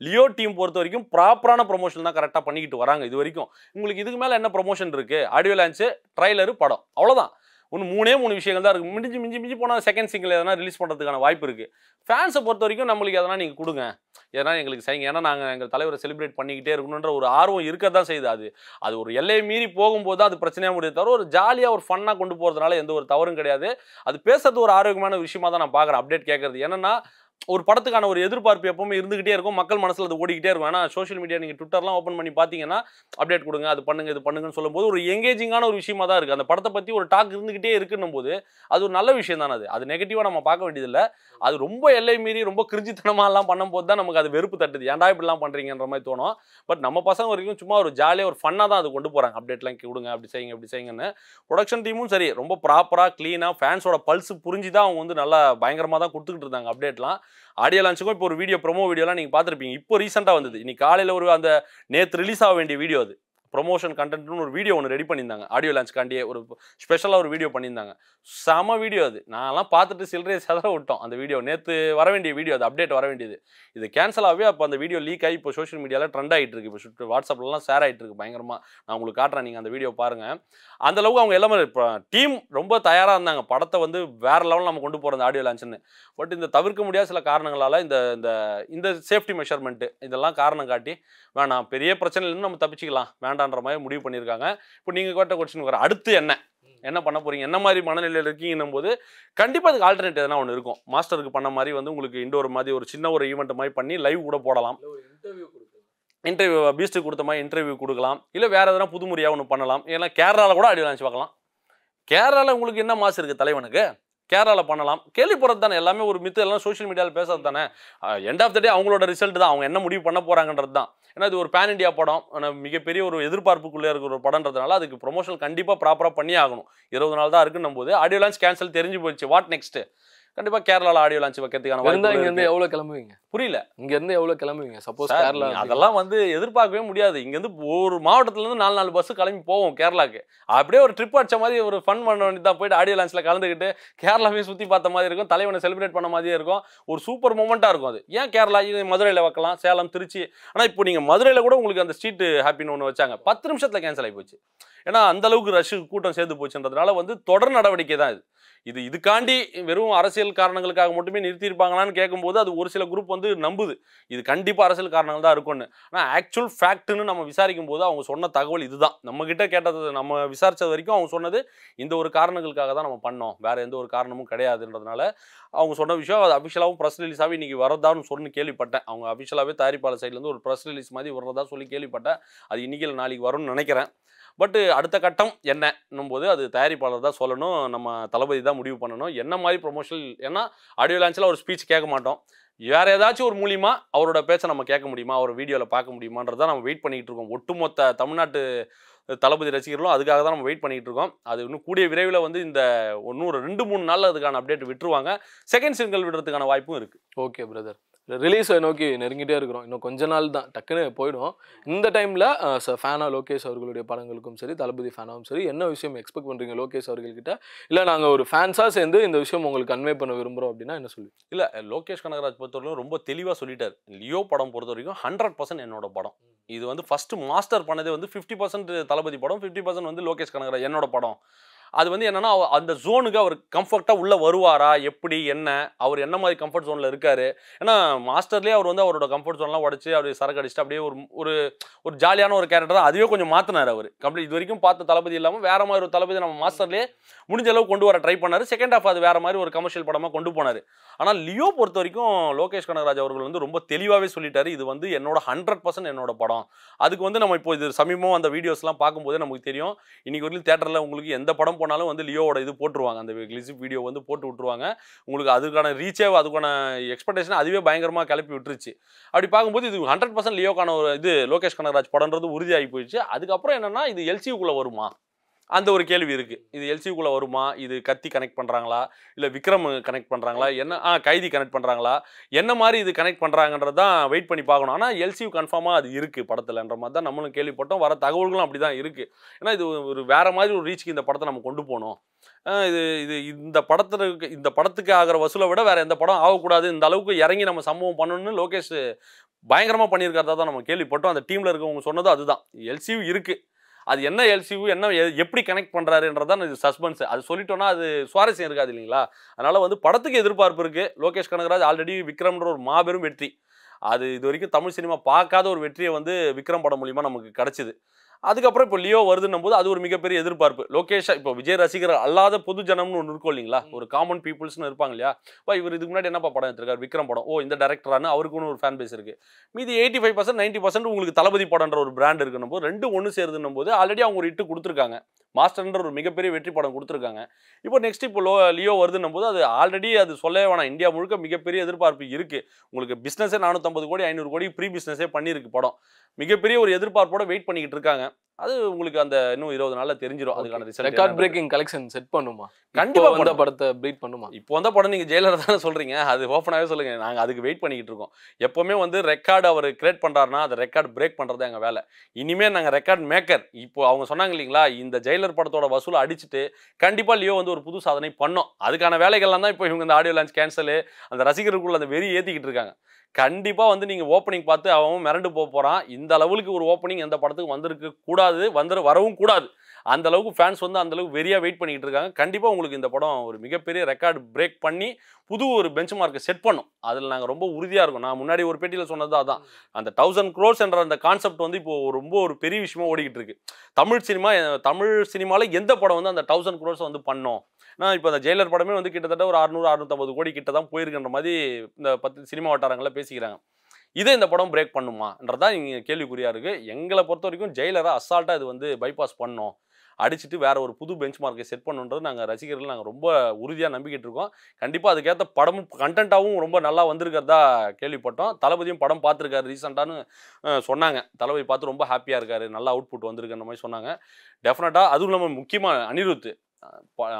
லியோ டீம் பொறுத்த வரைக்கும் ப்ராப்பரான ப்ரொமோஷன் தான் கரெக்டாக பண்ணிக்கிட்டு வராங்க இது வரைக்கும். உங்களுக்கு இதுக்கு மேலே என்ன ப்ரொமோஷன் இருக்குது ஆடியோ லான்ச்சு ட்ரைலரு படம். அவ்வளோதான் இன்னும் மூணே மூணு விஷயங்கள் தான் இருக்குது மிஞ்சி மிஞ்சி மிஞ்சி போனால் செகண்ட் சிங்கிள் எதனா ரிலீஸ் பண்ணுறதுக்கான வாய்ப்பு இருக்குது ஃபேன்ஸை பொறுத்த வரைக்கும் நம்மளுக்கு எதனா நீங்கள் கொடுங்க. எதனா எங்களுக்கு செய்யுங்க. ஏன்னா நாங்கள் எங்கள் தலைவரை செலிப்ரேட் பண்ணிக்கிட்டே இருக்கணுன்ற ஒரு ஆர்வம் இருக்க தான் செய்யுது. அது அது ஒரு எல்லையை மீறி போகும்போது தான் அது பிரச்சனையாக முடியாது தவிர ஒரு ஜாலியாக ஒரு ஃபன்னாக கொண்டு போகிறதுனால எந்த ஒரு தவறும் கிடையாது. அது பேசுறது ஒரு ஆரோக்கியமான விஷயமா தான் நான் பார்க்குறேன். அப்டேட் கேட்குறது. என்னன்னா ஒரு படத்துக்கான ஒரு எதிர்பார்ப்பு எப்பவுமே இருந்துகிட்டே இருக்கும். மக்கள் மனசில் அது ஓடிக்கிட்டே இருக்கும். ஏன்னா சோஷியல் மீடியா நீங்கள் ட்விட்டர்லாம் ஓப்பன் பண்ணி பார்த்தீங்கன்னா அப்டேட் கொடுங்க அது பண்ணுங்க இது பண்ணுங்கன்னு சொல்லும்போது ஒரு எங்கேஜிங்கான ஒரு விஷயமா தான் இருக்குது அந்த படத்தை பற்றி ஒரு டாக் இருந்துகிட்டே இருக்குன்னும் போது அது ஒரு நல்ல விஷயம் தானே அது. அது நெகட்டிவாக நம்ம பார்க்க வேண்டியதில்லை. அது ரொம்ப எல்லை மீறி ரொம்ப கிரிஞ்சித்தனமாலாம் பண்ணும்போது தான் நமக்கு அது வெறுப்பு தட்டுது. ஏன்டா இப்படிலாம் பண்ணுறீங்கன்ற மாதிரி தோணும்? பட் நம்ம பசங்க வரைக்கும் சும்மா ஒரு ஜாலியாக ஒரு ஃபன்னாக தான் அது கொண்டு போகிறாங்க அப்டேட்லாம் கொடுங்க அப்படி செய்யுங்க அப்படி செய்யுங்கன்னு. ப்ரொடக்ஷன் டீமும் சரி ரொம்ப ப்ராப்பராக க்ளீனாக ஃபேன்ஸோட பல்ஸ் புரிஞ்சு தான் அவங்க வந்து நல்லா பயங்கரமாக தான் கொடுத்துக்கிட்டு இருந்தாங்க அப்டேட்லாம் ஆடியோ லான்ச்சுக்கும் இப்போ ஒரு வீடியோ ப்ரோமோ வீடியோலாம் நீங்கள் பார்த்துருப்பீங்க. இப்போ ரீசெண்டாக வந்தது. இன்னைக்கு காலையில் ஒரு அந்த நேற்று ரிலீஸ் ஆக வேண்டிய வீடியோ அது. ப்ரொமோஷன் கண்டென்ட்னு ஒரு வீடியோ ஒன்று ரெடி பண்ணியிருந்தாங்க. ஆடியோ லான்ச்காண்டியே ஒரு ஸ்பெஷலாக ஒரு வீடியோ பண்ணியிருந்தாங்க. செம வீடியோ அது. நான்லாம் பார்த்துட்டு சில்லறையை செதற விட்டோம். அந்த வீடியோ நேற்று வர வேண்டிய வீடியோ அது அப்டேட் வர வேண்டியது. இது கேன்சல் ஆகவே அப்போ அந்த வீடியோ லீக் ஆகி இப்போ சோஷியல் மீடியாவில் ட்ரெண்ட் ஆகிட்டு இருக்கு. இப்போ சுட்டு வாட்ஸ்அப்லலாம் ஷேர் ஆகிட்டு இருக்கு. பயங்கரமாக நான் உங்களுக்கு காட்டுறேன். நீங்கள் அந்த வீடியோ பாருங்கள் அந்த அளவுக்கு அவங்க எல்லாமே இப்போ டீம் ரொம்ப தயாராக இருந்தாங்க. படத்தை வந்து வேறு லெவலில் நம்ம கொண்டு போகிறோம் ஆடியோ லான்ச்னு பட் இந்த தவிர்க்க முடியாத சில காரணங்களால் இந்த இந்த இந்த சேஃப்டி மெஷர்மெண்ட்டு இதெல்லாம் காரணம் காட்டி வேணாம் பெரிய பிரச்சனையிலேருந்து நம்ம தப்பிச்சிக்கலாம். வேண்டான்ற மாதிரி முடிவு பண்ணியிருக்காங்க. இப்போ நீங்கள் கேட்ட கொஸ்டின் வர அடுத்து என்ன? என்ன பண்ண போறீங்க? என்ன மாதிரி மனநிலையில் இருக்கீங்கன்னும் போது கண்டிப்பாக அதுக்கு ஆல்டர்னேட் எதனா ஒன்று இருக்கும். மாஸ்டருக்கு பண்ண மாதிரி வந்து உங்களுக்கு இண்டோர் மாதிரி ஒரு சின்ன ஒரு ஈவெண்ட் மாதிரி பண்ணி லைவ் கூட போடலாம். இன்டர்வியூ பீஸ்ட்டு கொடுத்த மாதிரி இன்டர்வியூ கொடுக்கலாம். இல்லை வேறு எதனா புதுமுறையாக ஒன்று பண்ணலாம். ஏன்னா கேரளாவில் கூட ஆடியோ லான்ச் பார்க்கலாம். கேரளாவில் உங்களுக்கு என்ன மாசு இருக்குது தலைவனுக்கு? கேரளாவில் பண்ணலாம். கேள்விப்படுறது தானே எல்லாமே ஒரு மித்து எல்லாம் சோஷியல் மீடியாவில் பேசுறது தானே. எண்ட் ஆஃப் த டே அவங்களோட ரிசல்ட் தான். அவங்க என்ன முடிவு பண்ண போகிறாங்கன்றது தான். ஏன்னா இது ஒரு பேன் இண்டியா படம். மிகப்பெரிய ஒரு எதிர்பார்ப்புக்குள்ளே இருக்கிற ஒரு படம்ன்றதுனால அதுக்கு ப்ரொமோஷன் கண்டிப்பாக ப்ராப்பராக பண்ணி ஆகணும். இருபது நாள் தான் இருக்குன்னும் போது ஆடியோ லான்ச் கேன்சல் தெரிஞ்சு போச்சு. வாட் நெக்ஸ்ட்டு கண்டிப்பாக கேரளாவில் ஆடியோ லான்ச் வைக்கிறதுக்கான வாய்ப்பு இங்க இருந்து எவ்வளவு கிளம்புவீங்க? புரியல. இங்க இருந்து எவ்வளவு கிளம்புவீங்க? சப்போஸ் கேரளா அதெல்லாம் வந்து எதிர்பார்க்கவே முடியாது. இங்கேருந்து ஒரு மாவட்டத்துல இருந்து நாலு நாலு பஸ் கிளம்பி போவோம் கேரளாக்கு. அப்படியே ஒரு ட்ரிப் அடிச்ச மாதிரி ஒரு ஃபன் பண்ண வேண்டியதான் போயிட்டு ஆடியோ லான்ச்ல கலந்துக்கிட்டு கேரளாவே சுத்தி பார்த்த மாதிரி இருக்கும். தலைவனை செலிப்ரேட் பண்ண மாதிரியே இருக்கும். ஒரு சூப்பர் மூமெண்ட்டாக இருக்கும் அது. ஏன் கேரளா இது மதுரையில் வைக்கலாம்? சேலம் திருச்சி. ஆனால் இப்போ நீங்கள் மதுரையில் கூட உங்களுக்கு அந்த ஸ்ட்ரீட் ஹாப்பின்னு ஒன்று வச்சாங்க. பத்து நிமிஷத்தில் கேன்சல் ஆகி போச்சு. ஏன்னா அந்த அளவுக்கு ரஷ் கூட்டம் சேர்ந்து போச்சுன்றதுனால வந்து தொடர் நடவடிக்கை தான் இது. இது இதுக்காண்டி வெறும் அரசியல் காரணங்களுக்காக மட்டுமே நிறுத்தியிருப்பாங்களான்னு கேட்கும்போது அது ஒரு சில குரூப் வந்து நம்புது. இது கண்டிப்பாக அரசியல் காரணங்கள் தான் இருக்கும்னு. ஆனால் ஆக்சுவல் ஃபேக்ட்னு நம்ம விசாரிக்கும் போது அவங்க சொன்ன தகவல் இதுதான். நம்ம கிட்ட கேட்டது நம்ம விசாரித்தது வரைக்கும் அவங்க சொன்னது இந்த ஒரு காரணங்களுக்காக தான் நம்ம பண்ணோம். வேறு எந்த ஒரு காரணமும் கிடையாதுன்றதுனால அவங்க சொன்ன விஷயம் அது அஃபிஷியலாகவும் ப்ரெஸ் ரிலீஸாகவே இன்றைக்கி வரதான்னு சொன்னு கேள்விப்பட்டேன். அவங்க அஃபிஷியலாகவே தயாரிப்பாளர் சைட்லேருந்து ஒரு ப்ரெஸ் ரிலீஸ் மாதிரி வர்றதா சொல்லி கேள்விப்பட்டேன். அது இன்றைக்கி நாளைக்கு வரும்னு நினைக்கிறேன். பட்டு அடுத்த கட்டம் என்னன்னும் போது அது தயாரிப்பாளர் தான் சொல்லணும். நம்ம தளபதி தான் முடிவு பண்ணணும். என்ன மாதிரி ப்ரொமோஷனல் ஏன்னா ஆடியோ லான்ச்சில் ஒரு ஸ்பீச் கேட்க மாட்டோம். வேறு ஏதாச்சும் ஒரு மூலியமாக அவரோட பேச்சை நம்ம கேட்க முடியுமா? அவர் வீடியோவில் பார்க்க முடியுமான்றதை நம்ம வெயிட் பண்ணிகிட்டு இருக்கோம். ஒட்டுமொத்த தமிழ்நாட்டு தளபதி ரசிகர்களும் அதுக்காக தான் நம்ம வெயிட் பண்ணிகிட்டு இருக்கோம். அது இன்னும் கூடிய விரைவில் வந்து இந்த ஒன்று ரெண்டு மூணு நாளில் அதுக்கான அப்டேட் விட்டுருவாங்க. செகண்ட் சிங்கிள் விடுறதுக்கான வாய்ப்பும் இருக்குது ஓகே பிரதர் ரிலீஸை நோக்கி நெருங்கிட்டே இருக்கிறோம். இன்னும் கொஞ்ச நாள் தான். டக்குன்னு போயிடும். இந்த டைமில் ஃபேனா லோகேஷ் அவர்களுடைய படங்களுக்கும் சரி தளபதி ஃபேனாகவும் சரி என்ன விஷயம் எக்ஸ்பெக்ட் பண்ணுறீங்க லோகேஷ் அவர்கள்கிட்ட? இல்லை நாங்கள் ஒரு ஃபேன்ஸாக சேர்ந்து இந்த விஷயம் உங்களுக்கு கன்வே பண்ண விரும்புகிறோம் அப்படின்னா என்ன சொல்லி? இல்லை லோகேஷ் கனகராஜ் பொறுத்தவரைக்கும் ரொம்ப தெளிவாக சொல்லிட்டார். லியோ படம் பொறுத்த வரைக்கும் ஹண்ட்ரட் பர்சன்ட் என்னோட படம். இது வந்து ஃபஸ்ட்டு மாஸ்டர் பண்ணதே வந்து ஃபிஃப்டி பர்சன்ட் தளபதி படம் ஃபிஃப்டி பர்சன்ட் வந்து லோகேஷ் கனகராஜ் என்னோட படம். அது வந்து என்னன்னா அவ- அந்த ஜோனுக்கு அவர் கம்ஃபர்ட்டாக உள்ளே வருவாரா? எப்படி? என்ன? அவர் என்ன மாதிரி கம்ஃபர்ட் ஜோனில் இருக்காரு? ஏன்னா மாஸ்டர்லேயே அவர் வந்து அவரோட கம்ஃபர்ட் ஜோன்லாம் உடச்சி அப்படியே சரக்கு அடிச்சுட்டு அப்படியே ஒரு ஒரு ஒரு ஜாலியான ஒரு கேரக்டர் அதுவே கொஞ்சம் மாற்றினார் அவர். கம்ப்ளீட் இது வரைக்கும் பார்த்த தளபதி இல்லாமல் வேற மாதிரி ஒரு தளபதி நம்ம மாஸ்டர்லேயே முடிஞ்ச அளவு கொண்டு வர ட்ரை பண்ணார். செகண்ட் ஹாஃப் அது வேற மாதிரி ஒரு கமர்ஷியல் படமாக கொண்டு போனார். ஆனால் லியோ பொறுத்த வரைக்கும் லோகேஷ் கனகராஜ் அவர்கள் வந்து ரொம்ப தெளிவாகவே சொல்லிட்டாரு. இது வந்து என்னோட ஹண்ட்ரட் பர்சன்ட் என்னோட படம். அதுக்கு வந்து நம்ம இப்போ இது சமீபம் அந்த வீடியோஸ்லாம் பார்க்கும்போதே நமக்கு தெரியும். இன்னைக்கு வரைக்கும் தேட்டரில் உங்களுக்கு எந்த படம் போனாலும் வந்து லியோவோட இது போட்டுருவாங்க. அந்த கிளிசிப் வீடியோ வந்து போட்டு விட்டுருவாங்க. உங்களுக்கு அதுக்கான ரீச்சே அதுக்கான எக்ஸ்பெக்டேஷன் அதுவே பயங்கரமாக கிளப்பி விட்டுருச்சு. அப்படி பார்க்கும்போது இது ஹண்ட்ரட் பர்சன்ட் லியோக்கான ஒரு இது லோகேஷ் கனகராஜ் படம்ன்றது உறுதியாகி போயிடுச்சு. அதுக்கப்புறம் என்னன்னா இது எல்சியூக்குள்ளே வருமா? அந்த ஒரு கேள்வி இருக்குது இது எல்சிக்குள்ள வருமா? இது கத்தி கனெக்ட் பண்ணுறாங்களா இல்லை விக்ரம் கனெக்ட் பண்ணுறாங்களா என்ன ஆ கைதி கனெக்ட் பண்ணுறாங்களா என்ன மாதிரி இது கனெக்ட் பண்ணுறாங்கன்றது தான் வெயிட் பண்ணி பார்க்கணும். ஆனால் எல்சியூ கன்ஃபார்மாக அது இருக்குது படத்தில்ன்ற மாதிரி தான் நம்மளும் கேள்விப்பட்டோம். வர தகவல்களும் அப்படி தான் இருக்குது ஏன்னா இது ஒரு வேறு மாதிரி ஒரு ரீச்சுக்கு இந்த படத்தை நம்ம கொண்டு போகணும் இது இது இந்த படத்துக்கு இந்த படத்துக்கு ஆகிற வசூலை விட வேறு எந்த படம் ஆகக்கூடாது. இந்த அளவுக்கு இறங்கி நம்ம சம்பவம் பண்ணணும்னு லோகேஷ் பயங்கரமாக பண்ணியிருக்கிறதா தான் நம்ம கேள்விப்பட்டோம். அந்த டீமில் இருக்கவங்க சொன்னதும் அதுதான். எல்சியூ இருக்குது அது என்ன எல்சியூ என்ன எப்படி கனெக்ட் பண்ணுறாருன்றதான் இது சஸ்பென்ஸ் அது சொல்லிட்டோன்னா அது சுவாரஸ்யம் இருக்காது இல்லைங்களா? அதனால் வந்து படத்துக்கு எதிர்பார்ப்பு இருக்குது லோகேஷ் கனகராஜ் ஆல்ரெடி விக்ரம்ன்ற ஒரு மாபெரும் வெற்றி. அது இது வரைக்கும் தமிழ் சினிமா பார்க்காத ஒரு வெற்றியை வந்து விக்ரம் படம் மூலிமா நமக்கு கிடச்சிது. அதுக்கப்புறம் இப்போ லியோ வருதுன்னும் போது அது ஒரு மிகப்பெரிய எதிர்பார்ப்பு. லோகேஷ் இப்போ விஜய் ரசிகர் அல்லாத பொது ஜனம்னு ஒன்று இருக்கும் இல்லைங்களா? ஒரு காமன் பீப்புள்ஸ்னு இருப்பாங்க இல்லையா? இப்போ இவர் இதுக்கு முன்னாடி என்னப்பா படம் எடுத்திருக்காரு? விக்ரம் படம். ஓ இந்த டேரக்டரானு அவருக்குன்னு ஒரு ஃபேன் பேஸ் இருக்கு. மீதி eighty five percent ninety percent உங்களுக்கு தளபதி படம்ன்ற ஒரு பிராண்ட் இருக்கணும் போது ரெண்டு ஒன்று சேருதுன்னும் போது ஆல்ரெடி அவங்க ஒரு இட்டு கொடுத்துருக்காங்க. மாஸ்டர்ன்ற ஒரு மிகப்பெரிய வெற்றி படம் கொடுத்துருக்காங்க. இப்போ நெக்ஸ்ட் இப்போ லோ லியோ வருதுன்னும் போது அது ஆல்ரெடி அது சொல்லவே வேணாம். இந்தியா முழுக்க மிகப்பெரிய எதிர்பார்ப்பு இருக்கு. உங்களுக்கு பிஸ்னஸே நானூற்றம்பது கோடி ஐநூறு கோடி ப்ரீ பிஸ்னஸே பண்ணியிருக்கு படம். மிகப்பெரிய ஒரு எதிர்பார்ப்போட வெயிட் பண்ணிக்கிட்டு இருக்காங்க. அது உங்களுக்கு அந்த இன்னும் இருபது நாள்ல தெரிஞ்சிடும் அதுக்கான result record breaking collection set பண்ணுமா? கண்டிப்பா வந்த. படத்தை பிரீட் பண்ணுமா? இப்போ வந்த படம் நீங்க ஜெயிலர் தானே சொல்றீங்க. அது ஓப்பனாகவே சொல்லுங்க. நாங்க அதுக்கு வெயிட் பண்ணிக்கிட்டு இருக்கோம். எப்பவுமே வந்து ரெக்கார்டு அவர் கிரியேட் பண்றாருன்னா அந்த ரெக்கார்ட் பிரேக் பண்றது எங்க வேலை. இனிமே நாங்க ரெக்கார்ட் மேக்கர் இப்போ அவங்க சொன்னாங்க இல்லைங்களா இந்த ஜெயிலர் படத்தோட வசூலை அடிச்சுட்டு கண்டிப்பா லியோ வந்து ஒரு புது சாதனை பண்ணோம். அதுக்கான வேலைகள்லாம் தான் இப்போ இவங்க இந்த ஆடியோ லான்ச் கேன்சலு அந்த ரசிகர்களுக்குள்ள அந்த வெறி ஏத்திக்கிட்டு இருக்காங்க. கண்டிப்பா வந்து நீங்க ஓப்பனிங் பார்த்து அவன் மிரண்டு போக போறான். இந்த லெவலுக்கு ஒரு ஓப்பனிங் எந்த படத்துக்கு வந்திருக்க கூடாது வந்துட வரவும் கூடாது. அந்த அளவுக்கு ஃபேன்ஸ் வந்து அந்த அளவுக்கு வெறியாக வெயிட் பண்ணிக்கிட்டு இருக்காங்க. கண்டிப்பாக உங்களுக்கு இந்த படம் ஒரு மிகப்பெரிய ரெக்கார்டு பிரேக் பண்ணி புது ஒரு பெஞ்ச் மார்க்கை செட் பண்ணும். அதில் நாங்கள் ரொம்ப உறுதியாக இருக்கும். நான் முன்னாடி ஒரு பேட்டியில் சொன்னது அதான். அந்த தௌசண்ட் க்ரோர்ஸ் என்ற அந்த கான்செப்ட் வந்து இப்போ ரொம்ப ஒரு பெரிய விஷயமா ஓடிக்கிட்டு இருக்கு. தமிழ் சினிமா தமிழ் சினிமாவில் எந்த படம் வந்து அந்த தௌசண்ட் க்ரோர்ஸ் வந்து பண்ணோம்? நான் இப்போ அந்த ஜெயிலர் படமே வந்து கிட்டத்தட்ட ஒரு அறுநூறு அறுநூத்தம்பது கோடி கிட்ட தான் போயிருக்கின்ற மாதிரி இந்த பத்து சினிமா வட்டாரங்களில் பேசிக்கிறாங்க. இதை இந்த படம் பிரேக் பண்ணுமான்றதான் இங்கே கேள்விக்குறியாக இருக்குது எங்களை பொறுத்த வரைக்கும் ஜெயிலரை அசால்ட்டாக இது வந்து பைபாஸ் பண்ணோம். அடிச்சுட்டு வேற ஒரு புது பெஞ்ச் மார்க்கை செட் பண்ணுன்றது நாங்கள் ரசிகர்கள் நாங்கள் ரொம்ப உறுதியாக நம்பிக்கிட்டு இருக்கோம். கண்டிப்பாக அதுக்கேற்ற படமும் கண்டென்ட்டாகவும் ரொம்ப நல்லா வந்திருக்கிறதா கேள்விப்பட்டோம். தளபதியும் படம் பார்த்துருக்காரு ரீசெண்டானு சொன்னாங்க. தளபதி பார்த்து ரொம்ப ஹாப்பியாக இருக்காரு. நல்லா அவுட்புட் வந்திருக்குன்ற மாதிரி சொன்னாங்க. டெஃபினட்டாக அதுவும் இல்லாமல் முக்கியமாக அனிருத்.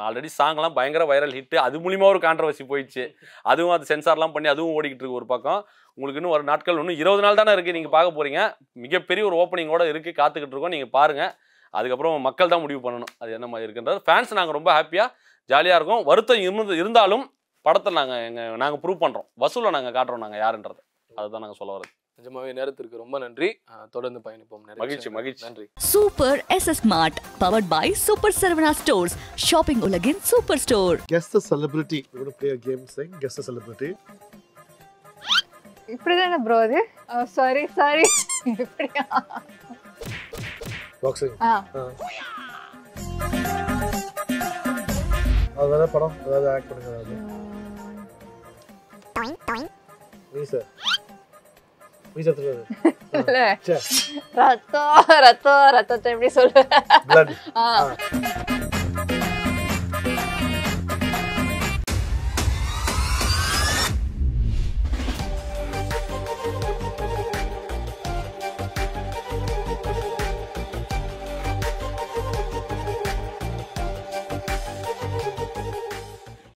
ஆல்ரெடி சாங்லாம் பயங்கர வைரல் ஹிட் அது மூலிமா ஒரு கான்ட்ரவர்சி போயிடுச்சு. அதுவும் அது சென்சார்லாம் பண்ணி அதுவும் ஓடிக்கிட்டு இருக்கு ஒரு பக்கம். உங்களுக்கு இன்னும் ஒரு நாட்கள் இன்னும் இருபது நாள் தானே இருக்குது நீங்கள் பார்க்க போகிறீங்க மிகப்பெரிய ஒரு ஓப்பனிங்கோட இருக்குது காத்துக்கிட்டு இருக்கோம். நீங்கள் பாருங்கள் அதுக்கப்புறம் மக்கள் தான் முடிவு பண்ணணும். அது என்ன மாதிரி இருக்குன்றது. ஃபேன்ஸ் நாங்கள் ரொம்ப ஹாப்பியாக ஜாலியாக இருக்கோம். வருத்தம் இருந்து இருந்தாலும் படத்தை நாங்கள் எங்கள் நாங்கள் ப்ரூவ் பண்ணுறோம் வசூலை நாங்கள் காட்டுறோம் நாங்கள் யாருன்றது. அதுதான் நாங்கள் சொல்ல வரோம் நிஜமாவே நேரத்திற்கு ரொம்ப நன்றி. தொடர்ந்து பயணிப்போம். மகிழ்ச்சி. மகிழ்ச்சி. நன்றி. Super SS smart powered by super Saravana stores shopping உலகின் super store celebrity. We're going to play a game saying guess the celebrity. இப்படிதானே ப்ரோ அது? சாரி சாரி (laughs) இப்படியா? ஆ. அது வேற படம். ஏதாவது ஆக்ட் பண்ணுங்க. ஏதாவது மீச மீச தெரியாது. ரத்தம் ரத்தம் ரத்தத்தை எப்படி ஆ.